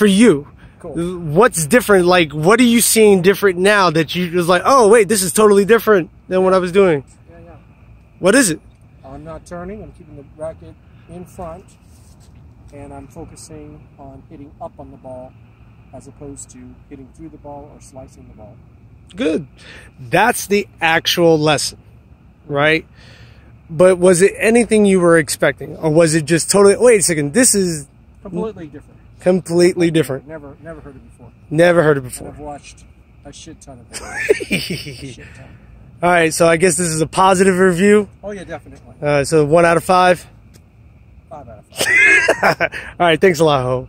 for you. Cool. What's different? Like, what are you seeing different now that you was like, oh wait, this is totally different than what I was doing? Yeah, yeah. What is it? I'm not turning. I'm keeping the racket in front, and I'm focusing on hitting up on the ball, as opposed to hitting through the ball or slicing the ball. Good. That's the actual lesson, right? But was it anything you were expecting, or was it just totally? Wait a second. This is Completely different. Completely different. Never, never heard it before. Never heard it And before. I've watched a shit ton of it. a shit ton. All right, so I guess this is a positive review. Oh yeah, definitely. Uh, so one out of five. Five out of five. All right, thanks a lot, Huu.